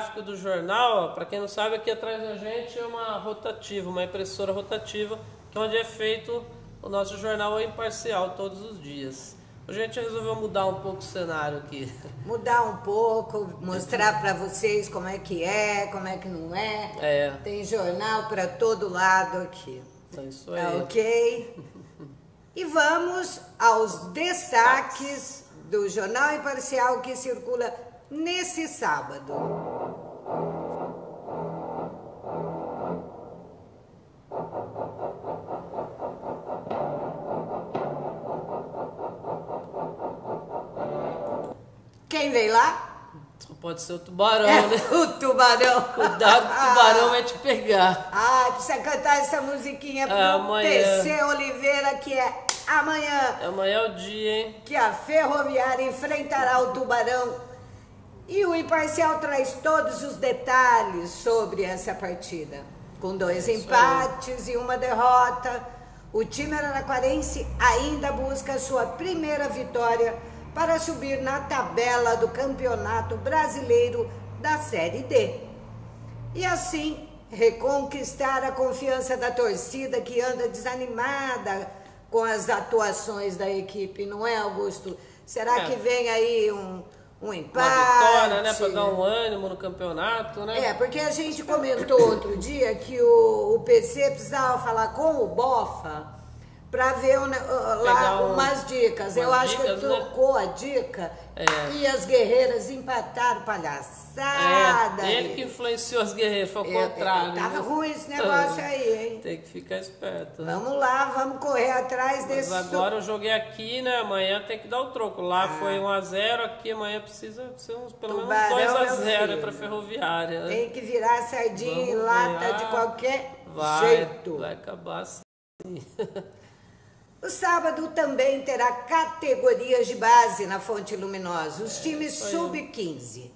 gráfico do jornal, para quem não sabe, aqui atrás da gente é uma rotativa, uma impressora rotativa, que é onde é feito o nosso jornal imparcial todos os dias. A gente resolveu mudar um pouco o cenário aqui. Mudar um pouco, mostrar para vocês como é que é, como é que não é. É. Tem jornal para todo lado aqui. É isso Tá aí. ok? E vamos aos destaques do Jornal Imparcial que circula nesse sábado. Lá? Pode ser o tubarão, É né? o tubarão. Cuidado que o tubarão vai te pegar. Ah, precisa cantar essa musiquinha pro É, amanhã. PC Oliveira, que é amanhã, Amanhã é o dia, hein? que a Ferroviária enfrentará o Tubarão. E o Imparcial traz todos os detalhes sobre essa partida. Com dois É empates e uma derrota, o time araraquarense ainda busca sua primeira vitória para subir na tabela do Campeonato Brasileiro da Série D e assim reconquistar a confiança da torcida que anda desanimada com as atuações da equipe, não é, Augusto? Será É. que vem aí um, um empate? Uma vitória, né? Pra dar um ânimo no campeonato, né? É, porque a gente comentou outro dia que o, o PC precisava falar com o Bofa para ver uh, lá um- umas dicas. Eu umas acho que dicas, ele né? trocou a dica É. e as guerreiras empataram palhaçada. É, ele que influenciou as guerreiras, foi o É, é, contrário. Tava né? ruim esse negócio aí, hein? Tem que ficar esperto. né? Vamos lá, vamos correr atrás Mas desse. agora eu joguei aqui, né? Amanhã tem que dar o troco. Lá foi 1x0, aqui amanhã precisa ser uns, pelo menos Ah. Tubarão, meu 2x0 filho. pra Ferroviária. né? Tem que virar sardinha em lata de Ah, qualquer Vai, jeito. vai acabar assim. O sábado também terá categorias de base na Fonte Luminosa. Os times aí. sub-15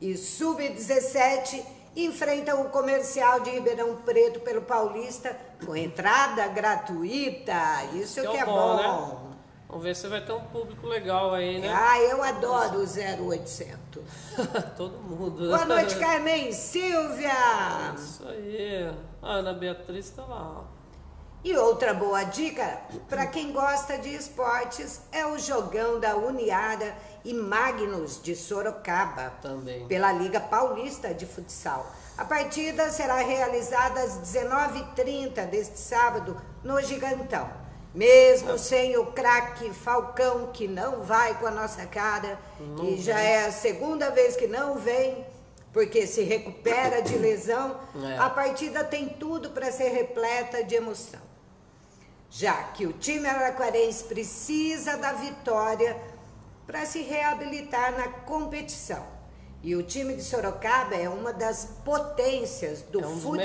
e sub-17 enfrentam o comercial de Ribeirão Preto pelo Paulista com entrada gratuita. Isso que, o é bom. né? Vamos ver se vai ter um público legal aí, né? Ah, eu adoro o 0800. Todo mundo. Boa noite, Carmen Silvia. Isso aí. A Ana Beatriz tá lá. ó. E outra boa dica para quem gosta de esportes é o jogão da Uniara e Magnus de Sorocaba, Também. pela Liga Paulista de Futsal. A partida será realizada às 19h30 deste sábado no Gigantão. Mesmo sem o craque Falcão, que não vai com a nossa cara, e já é a segunda vez que não vem, porque se recupera de lesão, É. a partida tem tudo para ser repleta de emoção já que o time araquarense precisa da vitória para se reabilitar na competição. E o time de Sorocaba é uma das potências do É um futsal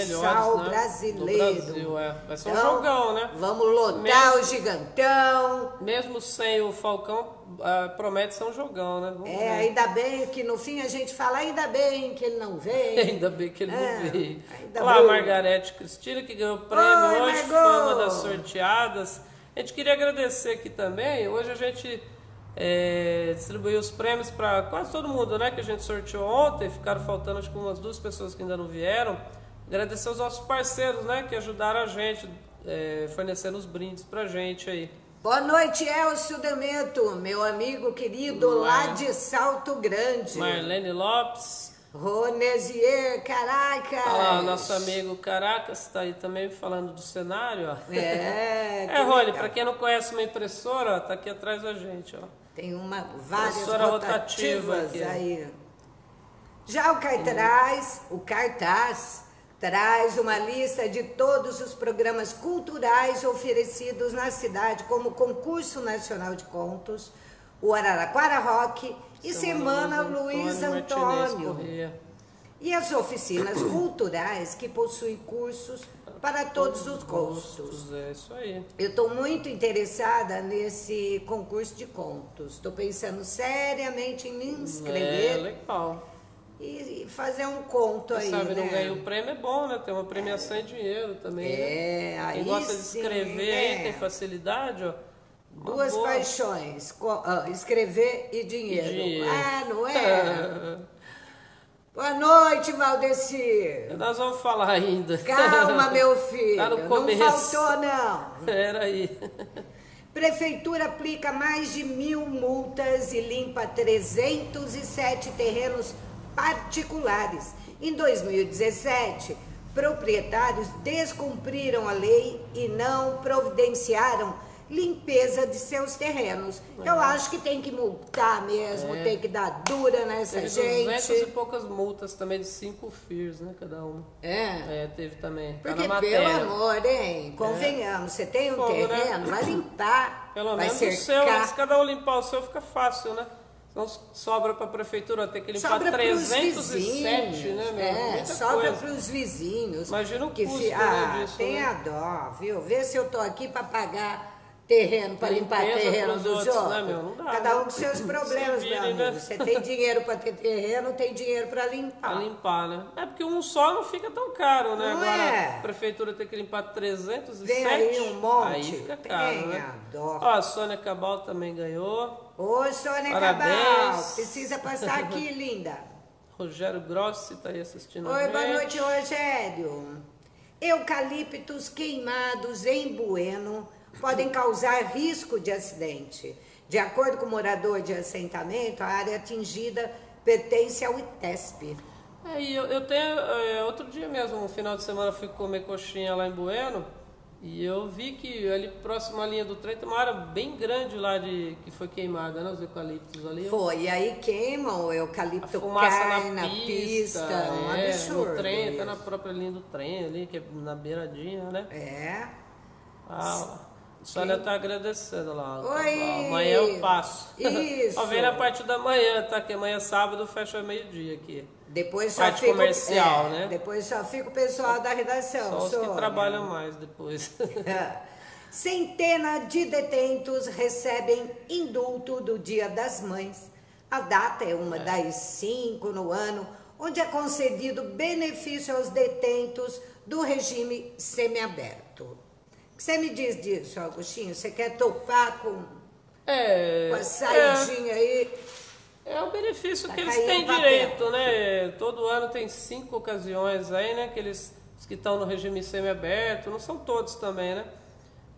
melhores, né? brasileiro. Do Brasil, é. Vai ser um Então, jogão, né? Vamos lotar Mesmo- o gigantão. Mesmo sem o Falcão, ah, promete ser um jogão, né? Vamos É, ver. ainda bem que no fim a gente fala, ainda bem que ele não vem. Ainda bem que ele É, não veio. Olá, bem. Margarete Cristina, que ganhou o prêmio Oi, hoje, Margot. uma das sorteadas. A gente queria agradecer aqui também. Hoje a gente é, distribuiu os prêmios para quase todo mundo, né? Que a gente sorteou ontem. Ficaram faltando acho que umas duas pessoas que ainda não vieram. Agradecer aos nossos parceiros, né? Que ajudaram a gente, é, fornecendo os brindes pra gente aí. Boa noite, Elcio Demeto, meu amigo querido lá de Salto Grande. Marlene Lopes. Ronesier, Caracas. Lá, nosso amigo Caracas está aí também falando do cenário, ó. É, É, Rony, para quem não conhece uma impressora, ó, tá aqui atrás da gente, ó. Tem uma, várias rotativa rotativas aí. Já o cartaz, o cartaz traz uma lista de todos os programas culturais oferecidos na cidade, como o Concurso Nacional de Contos, o Araraquara Rock e Semana Luiz Antônio. Corrêa. E as oficinas culturais que possuem cursos para todos os gostos. É isso aí. Eu estou muito interessada nesse concurso de contos. Estou pensando seriamente em me É inscrever legal. e e fazer um conto Quem aí, sabe não né? ganha o prêmio é bom, né? Tem uma premiação em dinheiro também. É, né? aí Quem gosta de escrever é. aí, tem facilidade, ó. uma Duas boa. paixões, ah, escrever e dinheiro. Dinheiro. Ah, não é? Boa noite, Valdecir. Nós vamos falar ainda. Calma, meu filho. Tá no começo. Não faltou, não. Era aí. Prefeitura aplica mais de mil multas e limpa 307 terrenos particulares. Em 2017, proprietários descumpriram a lei e não providenciaram limpeza de seus terrenos. Eu acho que tem que multar mesmo, É. tem que dar dura nessa Teve 200 e gente. poucas multas também de 5 FIRs, né? Cada uma. É. É, teve também. Tá Porque, na pelo amor, hein? Convenhamos, você tem um Fogo, né? terreno, vai limpar, Pelo vai menos o seu, cercar. se cada um limpar o seu fica fácil, né? Senão sobra pra prefeitura ter que limpar Sobra para os 307, vizinhos, né, meu? é, Muita sobra para os vizinhos. Imagina o que custo, fi- né, Ah, disso, tenha né? dó, viu? Vê se eu tô aqui para pagar terreno, para limpar terreno dos outros, outros. né, meu? Não dá, Cada né? um com seus problemas, meu amigo. né? Você tem dinheiro para ter terreno, tem dinheiro para Pra limpar. limpar, né? É porque um só não fica tão caro, né? Não Agora é. a prefeitura tem que limpar 307. Vem aí um monte. Aí fica caro, Tenha né? dó. Ó, a Sônia Cabal também ganhou. Ô, Sônia Parabéns. Cabal, precisa passar aqui, linda. Rogério Grossi tá aí assistindo Oi, boa noite, Rogério. Eucaliptos queimados em Bueno podem causar risco de acidente. De acordo com o morador de assentamento, a área atingida pertence ao ITESP. É, e eu, eu tenho. é, outro dia mesmo, um final de semana, fui comer coxinha lá em Bueno. E eu vi que ali próximo à linha do trem tem uma área bem grande lá de que foi queimada, né? Os eucaliptos ali. Foi, e aí queimam o A eucalipto fumaça cai na na pista, pista, um é, absurdo. no trem, até na própria linha do trem ali, que é na beiradinha, né? É. Ah, a Sônia tá agradecendo lá. Oi! Amanhã eu passo. Isso. Só vem na parte da manhã, tá? Que amanhã sábado fecha meio-dia aqui. Depois só Parte fica, comercial, é, né? Depois só fica o pessoal da redação. Só os que Sônia. trabalham mais depois. Centenas de detentos recebem indulto do Dia das Mães. A data é uma das cinco no ano, onde é concedido benefício aos detentos do regime semiaberto. Que você me diz disso, Augustinho? Você quer topar com, É. com a é, saidinha aí? é o benefício Tá que eles têm direito, né? Todo ano tem cinco ocasiões aí, né? Que eles os que estão no regime semiaberto, não são todos também, né?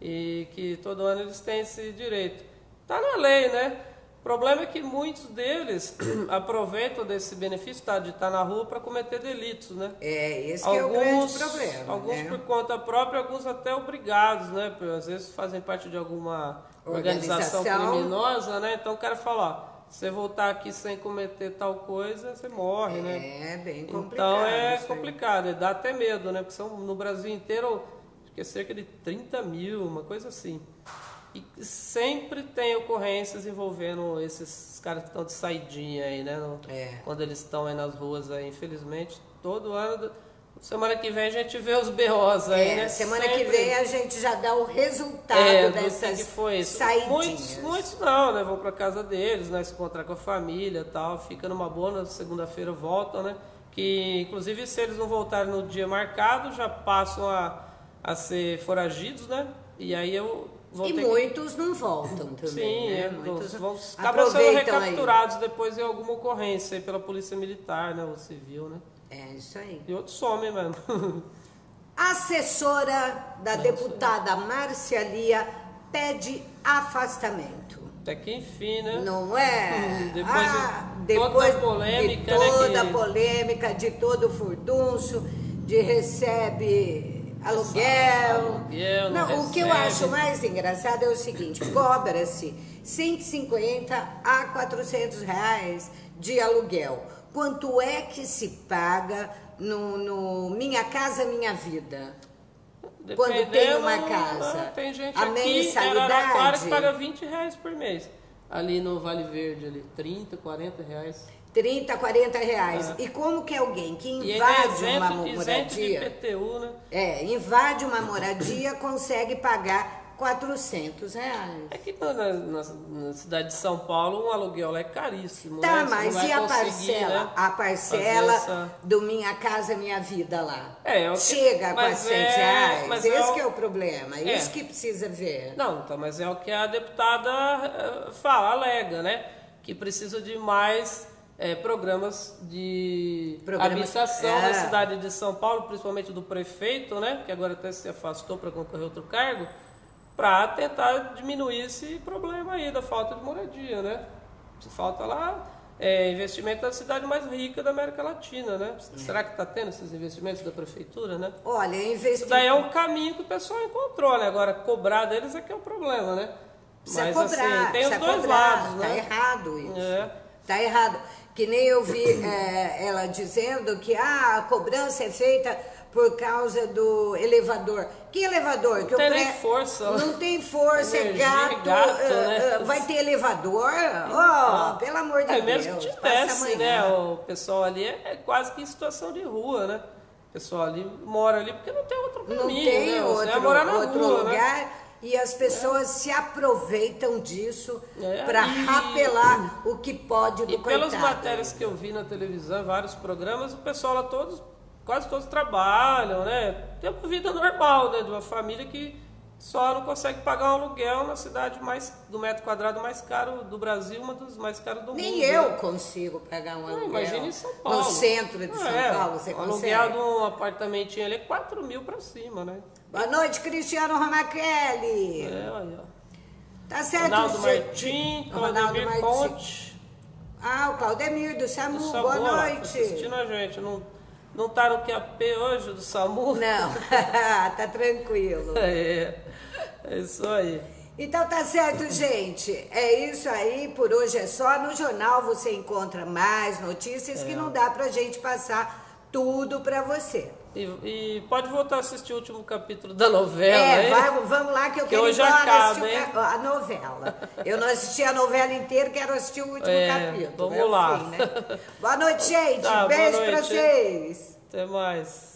E que todo ano eles têm esse direito. Tá na lei, né? O problema é que muitos deles aproveitam desse benefício tá, de estar na rua para cometer delitos, né? É, esse que é o grande problema. alguns né? por conta própria, alguns até obrigados, né? Porque às vezes fazem parte de alguma organização, Organização. criminosa, né? Então o cara fala, ó, se você voltar aqui sem cometer tal coisa, você morre, né? É bem complicado. Então é complicado, e dá até medo, né? Porque são no Brasil inteiro, acho que é cerca de 30 mil, uma coisa assim. E sempre tem ocorrências envolvendo esses caras que estão de saidinha aí, né? No- É. Quando eles estão aí nas ruas aí, infelizmente, todo ano. Semana que vem a gente vê os BOs aí, É, né? semana que Sempre. vem a gente já dá o resultado É, dessas que, que foi isso. saidinhas. Muitos, muitos não, né? Vão pra casa deles, né? Se encontrar com a família e tal. Fica numa boa, na segunda-feira voltam, né? Que, inclusive, se eles não voltarem no dia marcado, já passam a, a ser foragidos, né? E aí eu E muitos não voltam que... também, Sim, né? é, Muitos vão, acabam sendo aproveitam aí. recapturados depois em alguma ocorrência aí pela polícia militar, né? Ou civil, né? É isso aí. E outros somem mesmo. Assessora da deputada Márcia Lia pede afastamento. Até que enfim, né? Não é? Hum, depois ah, de depois toda a polêmica, de né, toda a que- polêmica, de todo o furdunço, de recebe aluguel. Aluguel, não o que eu acho mais engraçado é o seguinte, cobra-se 150 a 400 reais de aluguel. Quanto é que se paga no, no Minha Casa Minha Vida? Quando tem Dependendo, uma casa, Tem gente a aqui em mensalidade- Araraquara que paga 20 reais por mês. Ali no Vale Verde, ali, 30, 40 reais. 30, 40 reais. E como que alguém que é invade uma isento, de moradia, IPTU, né? é, invade uma moradia, consegue pagar 400 reais. É que na, na- na cidade de São Paulo um aluguel é caríssimo, né? Tá, não mas e a parcela? né, A parcela essa- do Minha Casa Minha Vida lá. É, é Chega a mas 400 é- reais. mas Esse é o- que é o problema. É. Isso que precisa ver. Não, então, mas é o que a deputada eh, fala, alega, né? Que precisa de mais é, programas de Programas- habitação é. na cidade de São Paulo, principalmente do prefeito, né, que agora até se afastou para concorrer a outro cargo, para tentar diminuir esse problema aí da falta de moradia, né? Falta lá é, investimento na cidade mais rica da América Latina, né? Será que está tendo esses investimentos da prefeitura, né? Olha, Isso investir. daí é um caminho que o pessoal encontrou, né? Agora, cobrar deles é que é o problema, né? Precisa Mas cobrar, assim, tem os precisa dois cobrar, lados, Tá né? errado isso. É. Tá errado. Que nem eu vi é, ela dizendo que ah, a cobrança é feita por causa do elevador. Que elevador? que tem nem força. Não tem força, é Energia, gato. gato, ah, né? ah, vai ter elevador? Oh, pelo amor de É, Deus. mesmo que passa tivesse, né? O pessoal ali é, é quase que em situação de rua, né? O pessoal ali mora ali porque não tem outro caminho, Não tem né? Outro, morar na outro rua, né? E as pessoas se aproveitam disso É, para rapelar o que pode do E pelas coitado. matérias que eu vi na televisão, vários programas, o pessoal lá todos, quase todos trabalham, né? Tem uma vida normal, né? De uma família que só não consegue pagar um aluguel na cidade mais do metro quadrado mais caro do Brasil, uma dos mais caros do Nem mundo. eu né? consigo pagar um Não, aluguel. imagina em São Paulo. No centro de São É, Paulo, você o consegue. aluguel de um apartamentinho ali é 4 mil pra cima, né? Boa noite, Cristiano Romachelli. É, aí, ó. Tá certo, Ronaldo gente? Martim, Ronaldo Claudemir Martim. Conte, Ah, o Claudemir do SAMU, do SAMU, boa tá noite. assistindo a gente. Não, não tá no QAP hoje do SAMU? Não, tá tranquilo. É, é isso aí. Então tá certo, gente. É isso aí, por hoje é só. No jornal você encontra mais notícias É. que não dá pra gente passar tudo pra você. E, e pode voltar a assistir o último capítulo da novela, É, hein? vai- vamos lá que eu Que quero hoje embora acaba, o hein? a novela. Eu não assisti a novela inteira, quero assistir o último É, capítulo. vamos é lá. fim, né? Boa noite, gente. Tá, Beijo pra noite. vocês. Até mais.